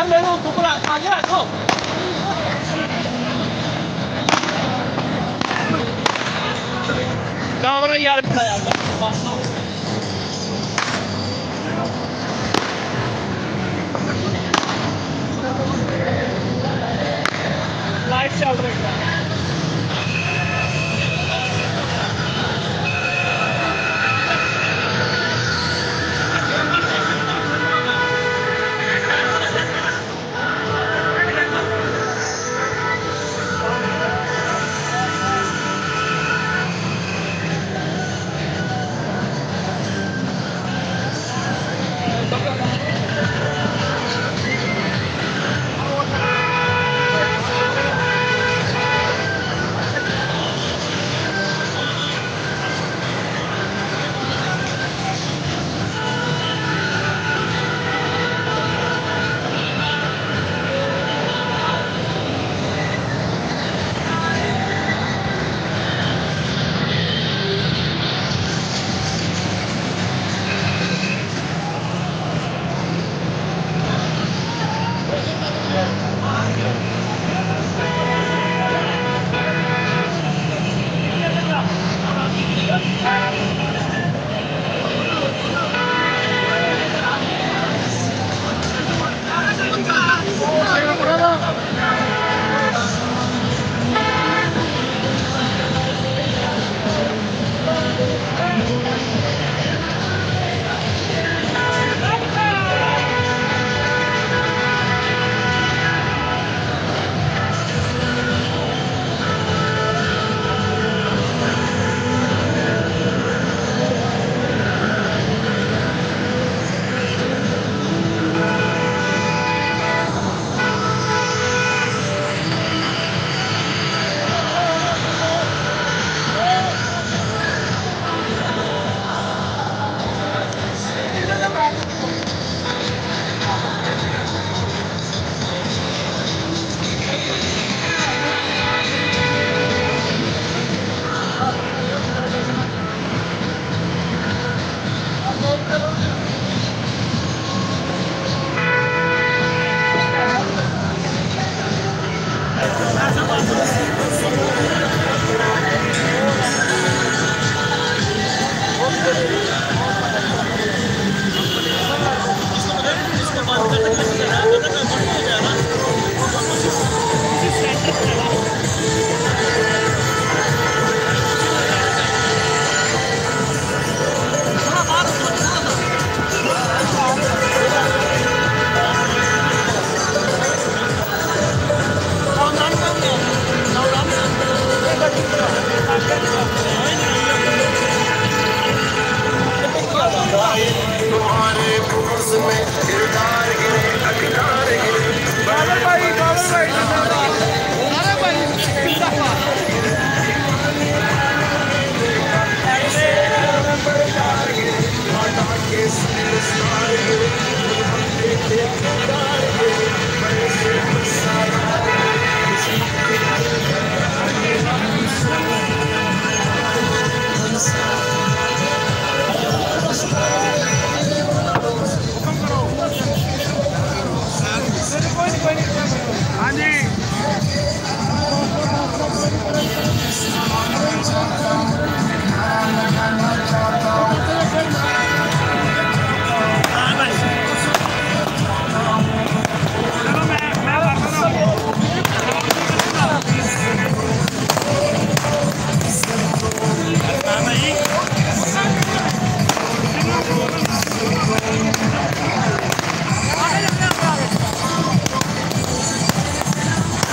来没路走过来，打进来扣。那我们也来。